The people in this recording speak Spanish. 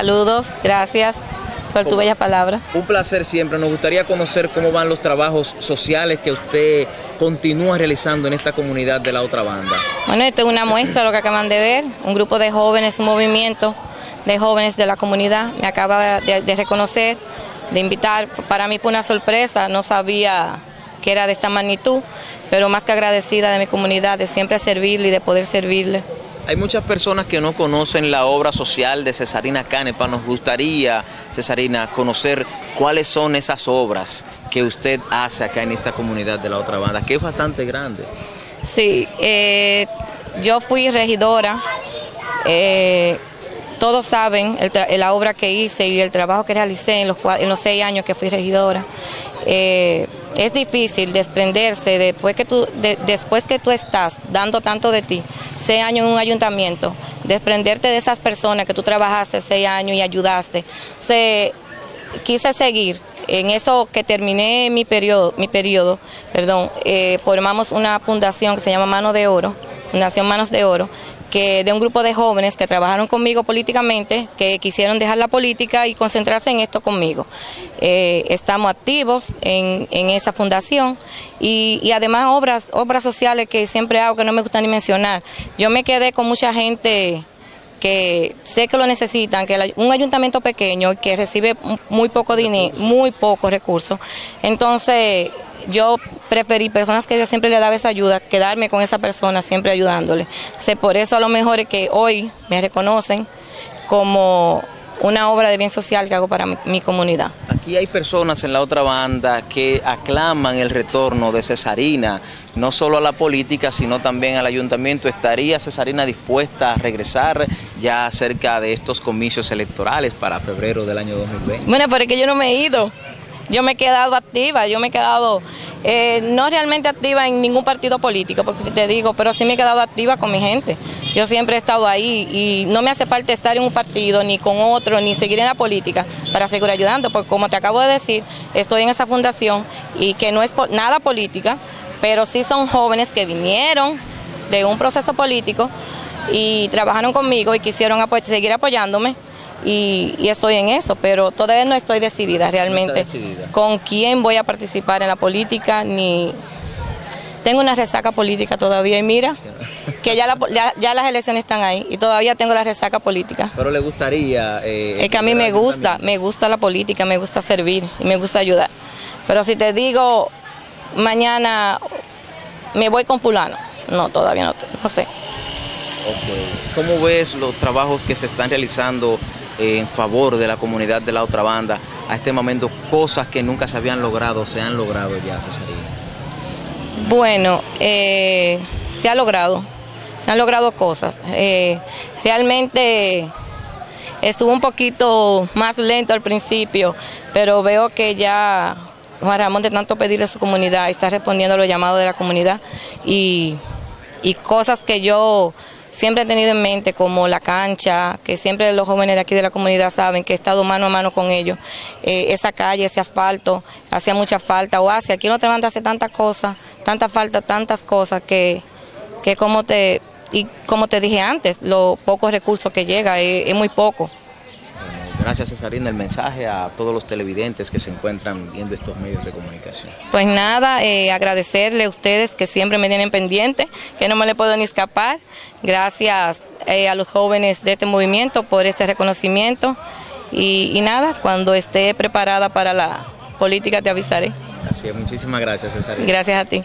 Saludos, gracias por tu bella palabra. Un placer siempre. Nos gustaría conocer cómo van los trabajos sociales que usted continúa realizando en esta comunidad de la otra banda. Bueno, esto es una muestra, lo que acaban de ver, un grupo de jóvenes, un movimiento de jóvenes de la comunidad. Me acaba de, de reconocer, de invitar. Para mí fue una sorpresa, no sabía que era de esta magnitud, pero más que agradecida de mi comunidad, de siempre servirle y de poder servirle. Hay muchas personas que no conocen la obra social de Cesarina Canepa. Nos gustaría, Cesarina, conocer cuáles son esas obras que usted hace acá en esta comunidad de la otra banda, que es bastante grande. Sí, eh, yo fui regidora. Eh, todos saben la obra que hice y el trabajo que realicé en los, en los seis años que fui regidora. Eh, es difícil desprenderse después que tú de, después que tú estás dando tanto de ti seis años en un ayuntamiento desprenderte de esas personas que tú trabajaste seis años y ayudaste. Se quise seguir en eso que terminé mi periodo mi periodo perdón eh, formamos una fundación que se llama Mano de Oro Fundación Manos de Oro que de un grupo de jóvenes que trabajaron conmigo políticamente, que quisieron dejar la política y concentrarse en esto conmigo. Eh, estamos activos en, en esa fundación y, y, además obras, obras sociales que siempre hago que no me gusta ni mencionar. Yo me quedé con mucha gente que sé que lo necesitan, que un ayuntamiento pequeño que recibe muy poco dinero, muy pocos recursos. Entonces, yo preferí personas que yo siempre le daba esa ayuda, quedarme con esa persona siempre ayudándole. Entonces, por eso a lo mejor es que hoy me reconocen como una obra de bien social que hago para mi, mi, comunidad. Aquí hay personas en la otra banda que aclaman el retorno de Cesarina, no solo a la política, sino también al ayuntamiento. ¿Estaría Cesarina dispuesta a regresar ya cerca de estos comicios electorales para febrero del año 2020? Bueno, pero es que yo no me he ido. Yo me he quedado activa, yo me he quedado eh, no realmente activa en ningún partido político, porque si te digo, pero sí me he quedado activa con mi gente. Yo siempre he estado ahí y no me hace falta estar en un partido, ni con otro, ni seguir en la política para seguir ayudando, porque como te acabo de decir, estoy en esa fundación y que no es nada política, pero sí son jóvenes que vinieron de un proceso político y trabajaron conmigo y quisieron apoy seguir apoyándome y, y, estoy en eso, pero todavía no estoy decidida realmente no decidida. con quién voy a participar en la política, ni tengo una resaca política todavía y mira que ya, la, ya, ya, las elecciones están ahí y todavía tengo la resaca política. Pero le gustaría... Eh, es que a mí me gusta, me gusta la política, me gusta servir y me gusta ayudar. Pero si te digo mañana me voy con fulano, no, todavía no, no sé. Okay. ¿Cómo ves los trabajos que se están realizando en favor de la comunidad de la otra banda a este momento, cosas que nunca se habían logrado, se han logrado ya, Cesarina? Bueno, eh, se ha logrado, se han logrado cosas. Eh, realmente estuvo un poquito más lento al principio, pero veo que ya Juan Ramón de tanto pedirle a su comunidad está respondiendo a los llamados de la comunidad y, y cosas que yo siempre he tenido en mente, como la cancha, que siempre los jóvenes de aquí de la comunidad saben que he estado mano a mano con ellos. Eh, esa calle, ese asfalto, hacía mucha falta, o hace, aquí no te banda hace tantas cosas, tanta falta, tantas cosas que, que como te, y como te dije antes, los pocos recursos que llega es, es muy poco. Gracias Cesarina, el mensaje a todos los televidentes que se encuentran viendo estos medios de comunicación. Pues nada, eh, agradecerle a ustedes que siempre me tienen pendiente, que no me le puedo ni escapar. Gracias eh, a los jóvenes de este movimiento por este reconocimiento y, y nada, cuando esté preparada para la política te avisaré. Así es, muchísimas gracias Cesarina. Gracias a ti.